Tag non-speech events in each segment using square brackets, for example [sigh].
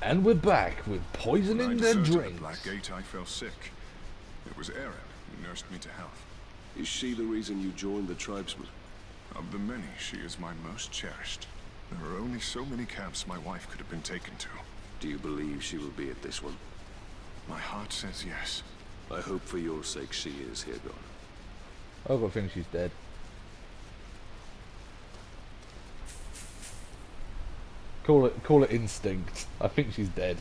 And we're back with poison When I in their deserted the drinks. Black Gate, I fell sick. It was Erin who nursed me to health. Is she the reason you joined the tribesmen? Of the many, she is my most cherished. There are only so many camps my wife could have been taken to. Do you believe she will be at this one? My heart says yes. I hope for your sake she is, Hirgon. I've got a feeling she's dead. Call it call it instinct. I think she's dead.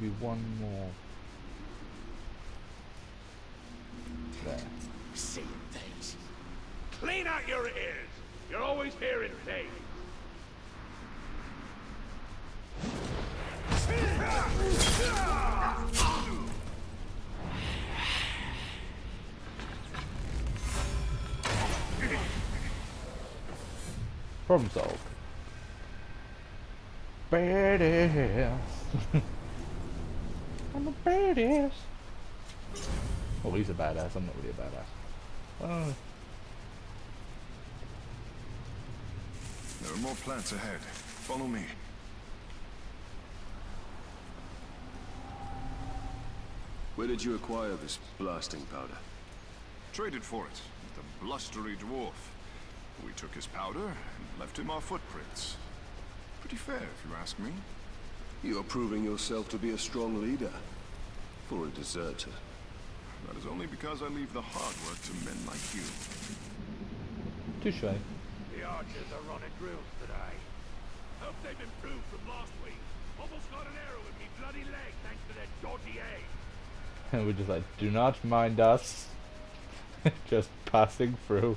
Be one more. There. Seeing things. Clean out your ears. You're always hearing things. Problem solved. Badass. [laughs] I'm a badass. Oh, he's a badass. I'm not really a badass. Oh, There are more plants ahead. Follow me. Where did you acquire this blasting powder? Traded for it with a blustery dwarf. We took his powder and left him our footprints. Pretty fair, if you ask me. You're proving yourself to be a strong leader. For a deserter. That is only because I leave the hard work to men like you. touche. The archers are on running drills today. Hope they've improved from last week. Almost got an arrow in me bloody leg thanks to their dodgy aim. And [laughs] we're just like, do not mind us. [laughs] just passing through.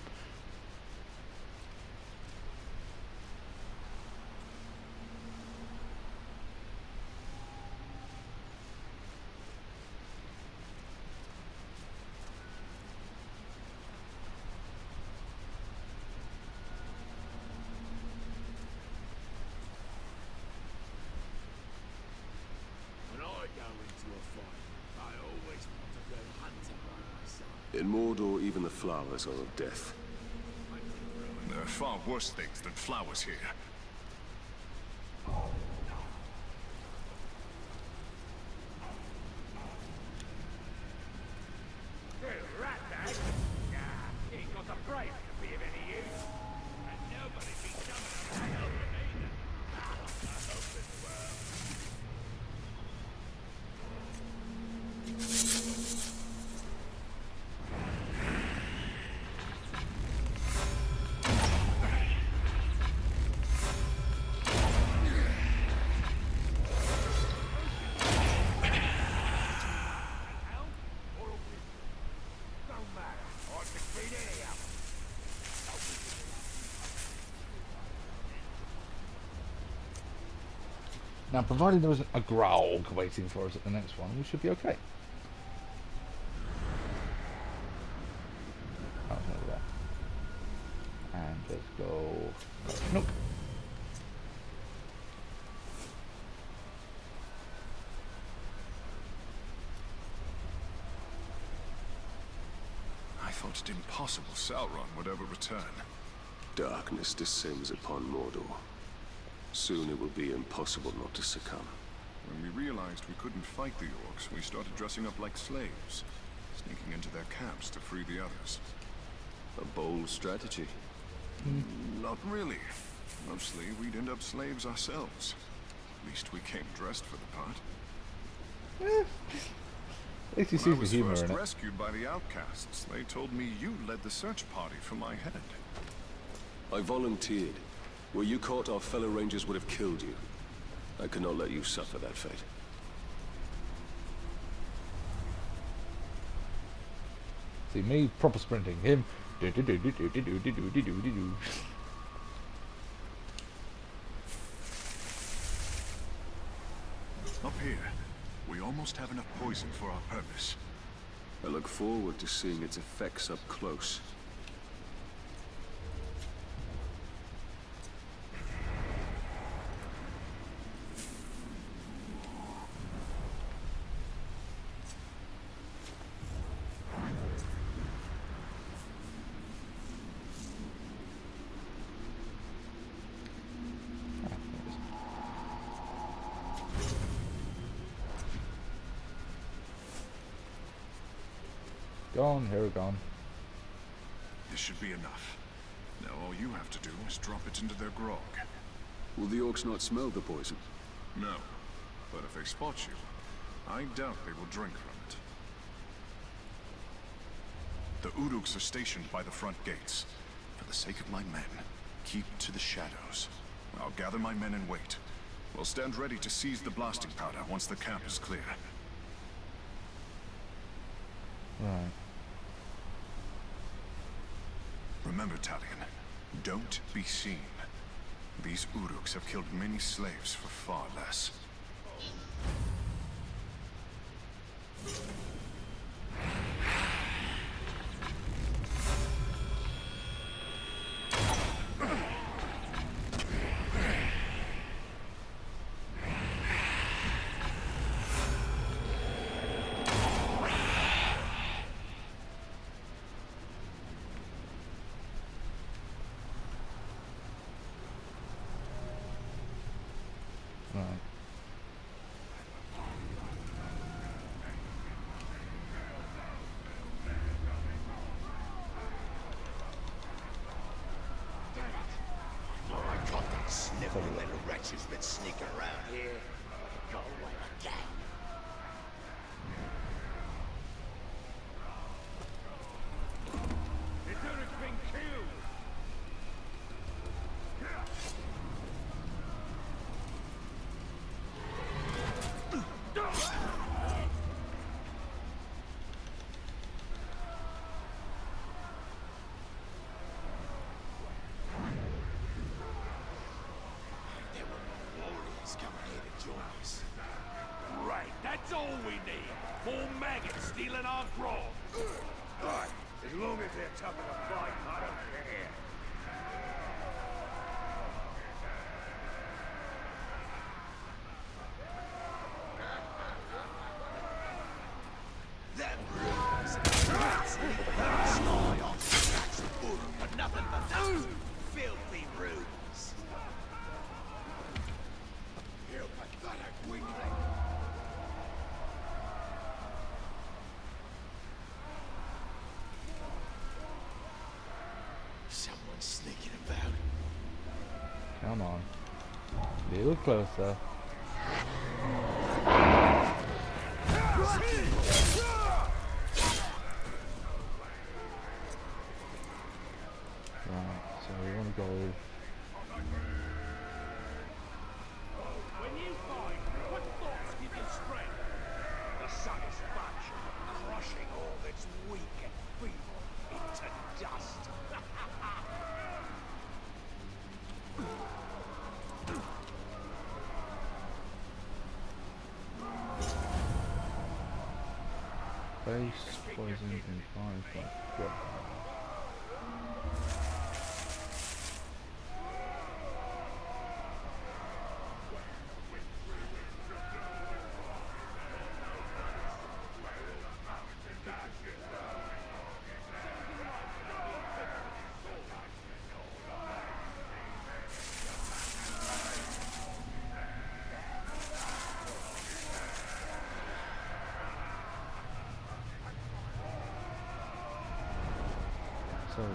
When I go into a fight, I always want a good hunter by my side. In Mordor, even the flowers are of death. There are far worse things than flowers here. Now, provided there isn't a Graug waiting for us at the next one, we should be okay. Over there. And let's go... Nope. I thought it impossible Sauron would ever return. Darkness descends upon Mordor. Soon it will be impossible not to succumb. When we realized we couldn't fight the orcs, we started dressing up like slaves, sneaking into their camps to free the others. A bold strategy. Hmm, not really. Mostly, we'd end up slaves ourselves. At least we came dressed for the part. Eh. At least he When I the was humor first in it. rescued by the outcasts, they told me you led the search party for my head. I volunteered. Were you caught, our fellow rangers would have killed you. I could not let you suffer that fate. See me proper sprinting, him. Up here, we almost have enough poison for our purpose. I look forward to seeing its effects up close. Gone. Here gone. This should be enough. Now all you have to do is drop it into their grog. Will the orcs not smell the poison? No. But if they spot you, I doubt they will drink from it. The Uruks are stationed by the front gates. For the sake of my men, keep to the shadows. I'll gather my men and wait. We'll stand ready to seize the blasting powder once the camp is clear. Right. Remember, Talion, don't be seen. These Uruks have killed many slaves for far less. Right. All we need. More maggots stealing our grog. Right, as long as they're tough in Come on. A Little closer. Base poison and fire like? Yeah,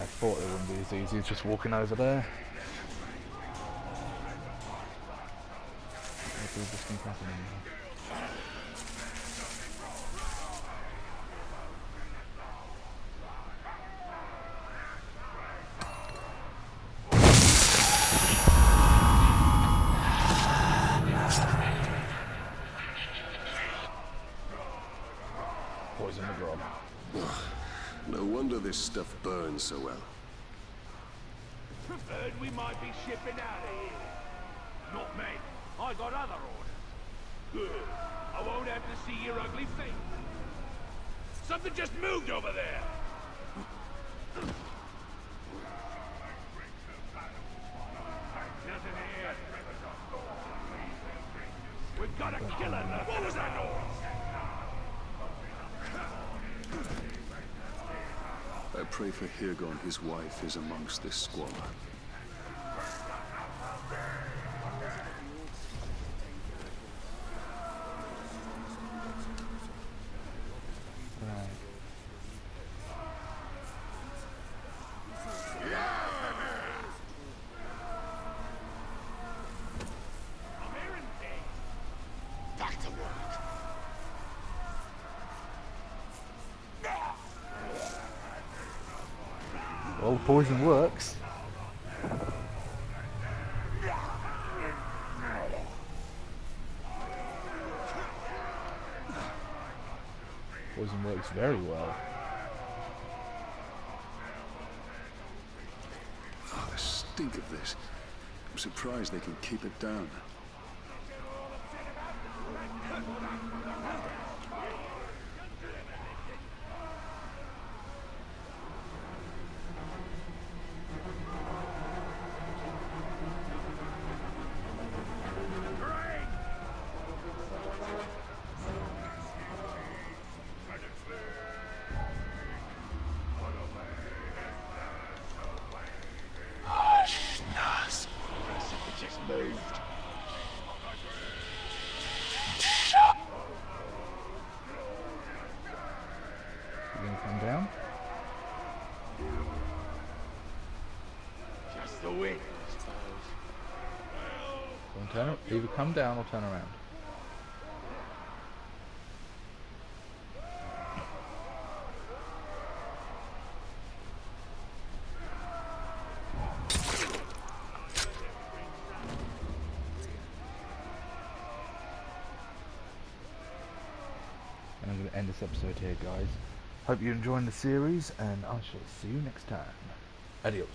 I thought it wouldn't be as easy as just walking over there. Maybe this. No wonder this stuff burns so well. Heard we might be shipping out of here. Not me. I got other orders. Good. I won't have to see your ugly face. Something just moved over there. Nothing here. We've got a killer. What was that noise? I pray for Hirgon, his wife, is amongst this squalor. Right. I'm hearing things. Back to work. Well, the poison works. Poison works very well. Oh, the stink of this. I'm surprised they can keep it down. Come down or turn around. And I'm going to end this episode here, guys. Hope you're enjoying the series, and I shall see you next time. Adios.